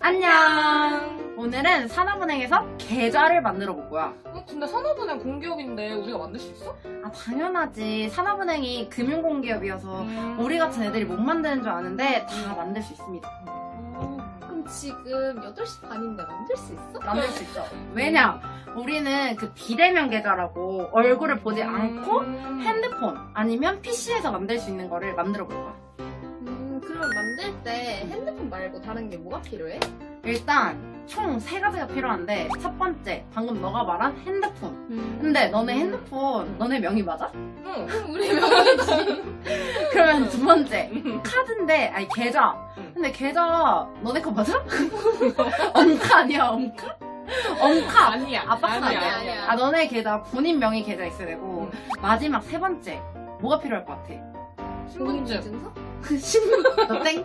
안녕! 오늘은 산업은행에서 계좌를 만들어 볼 거야. 어, 근데 산업은행 공기업인데 우리가 만들 수 있어? 아, 당연하지. 산업은행이 금융공기업이어서 음. 우리 같은 애들이 못 만드는 줄 아는데 다 만들 수 있습니다. 그럼 지금 8시 반인데 만들 수 있어? 만들 수 있어. 왜냐? 우리는 그 비대면 계좌라고 얼굴을 보지 않고 음. 핸드폰 아니면 PC에서 만들 수 있는 거를 만들어 볼 거야. 음, 그럼 만들 때 핸드폰 말고 다른 게 뭐가 필요해? 일단 총 세 가지가 필요한데 첫 번째 방금 너가 말한 핸드폰. 음. 근데 너네 핸드폰 너네 명의 맞아? 응. 우리 명이지. 그러면 두 번째 카드인데 아니 계좌. 응. 근데 계좌 너네 거 맞아? 엄카 아니야 엄카? 엄카. 아니야. 아빠 거 아니야, 아니야. 아 너네 계좌 본인 명의 계좌 있어야 되고 마지막 세 번째 뭐가 필요할 것 같아? 신분증. 그 신분 너 땡?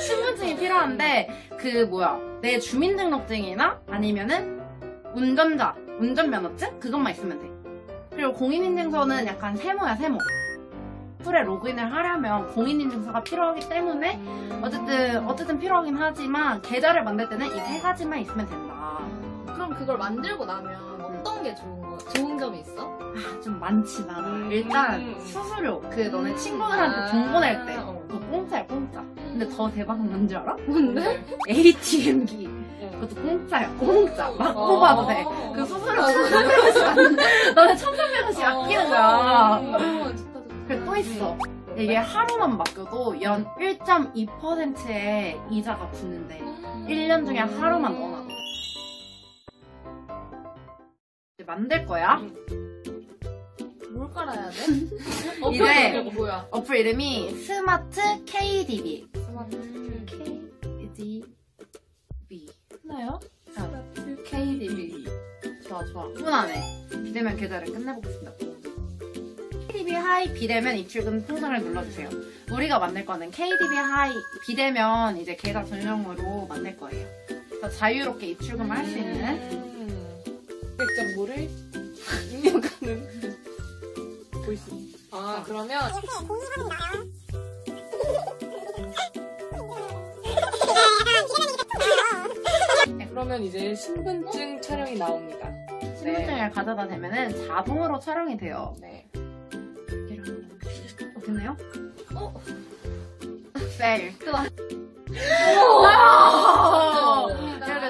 신분증이 필요한데 그 뭐야 내 주민등록증이나 아니면은 운전자 운전면허증 그것만 있으면 돼. 그리고 공인인증서는 약간 세모야 세모. 풀에 로그인을 하려면 공인인증서가 필요하기 때문에 음. 어쨌든 어쨌든 필요하긴 하지만 계좌를 만들 때는 이 세 가지만 있으면 된다. 아, 그럼 그걸 만들고 나면 어떤 게 좋은 거? 좋은 점이 있어? 아, 좀 많지 많아. 음. 일단 수수료 그 너네 음. 친구들한테 돈 보낼 때 어. 그거 공짜야 공짜. 근데 더 대박은 뭔지 알아? 뭔데? ATM기 응. 그것도 공짜야 공짜 막 어. 뽑아도 돼. 그 수수료 1,300원씩 받는데 너네 1,300원씩 아끼는 거야. 어, 좋다, 좋다. 그래 또 있어. 이게 하루만 맡겨도 연 1.2%의 이자가 붙는데 1년 중에 하루만 넣어놔 만들 거야. 뭘 깔아야 돼? 이제- 어, 뭐야? 어플 이름이 스마트 KDB. 음. KDB. 하나요? KDB. 좋아, 좋아. 훈하네. 비대면 계좌를 끝내보겠습니다. KDB 하이 비대면 입출금 통장을 눌러주세요. 우리가 만들 거는 KDB 하이 비대면 이제 계좌 전용으로 만들 거예요. 그래서 자유롭게 입출금을 할 수 있는 백 정보를 입력하는 보이스. 아 그러면 그러면 이제 신분증 촬영이 나옵니다. 신분증을 가져다 대면은 자동으로 촬영이 돼요. 네. 어, 됐네요? 어? 셀. 또 왔- 와!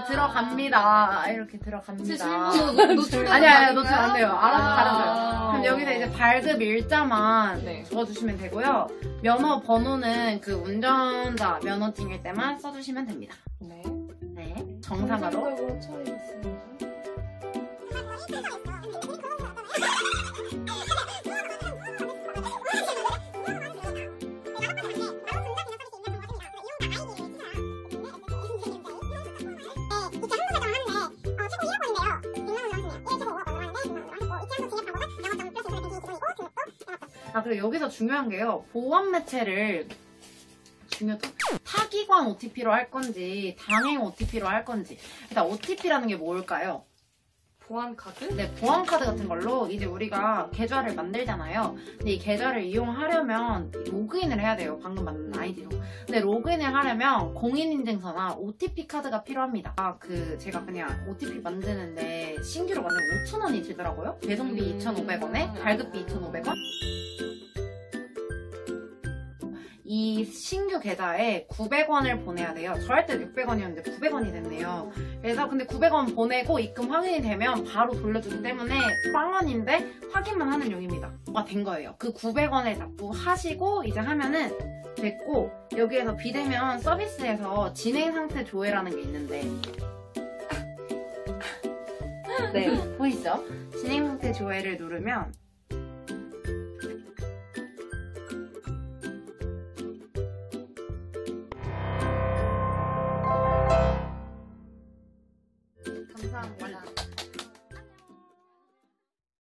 들어갑니다. 이렇게 들어갑니다. 들어갑니다. 실무 노출 아니, 아니, 노출 안 돼요. 알아서 아. 다른 거예요. 그럼 여기서 이제 발급 일자만 네. 적어주시면 되고요. 면허 번호는 그 운전자 면허증일 때만 써주시면 됩니다. 네. 네. 정상으로. 정상적으로 처리했습니다. 아, 그리고 여기서 중요한 게요. 보안 매체를 중요하죠. 타기관 OTP로 할 건지, 당행 OTP로 할 건지. 일단 OTP라는 게 뭘까요? 보안 카드? 네, 보안 카드 같은 걸로 이제 우리가 계좌를 만들잖아요. 근데 이 계좌를 이용하려면 로그인을 해야 돼요. 방금 만든 아이디로. 근데 로그인을 하려면 공인인증서나 OTP 카드가 필요합니다. 아, 그 제가 그냥 OTP 만드는데 신규로 만들면 5,000원이 들더라고요. 배송비 음. 2,500원에 발급비 2,500원. 신규 계좌에 900원을 보내야 돼요. 저할 때 600원이었는데 900원이 됐네요. 그래서 근데 900원 보내고 입금 확인이 되면 바로 돌려주기 때문에 빵원인데 확인만 하는 용입니다. 가된 거예요. 그 900원을 납부하시고 이제 하면은 됐고 여기에서 비대면 서비스에서 진행 상태 조회라는 게 있는데 네 보이시죠? 진행 상태 조회를 누르면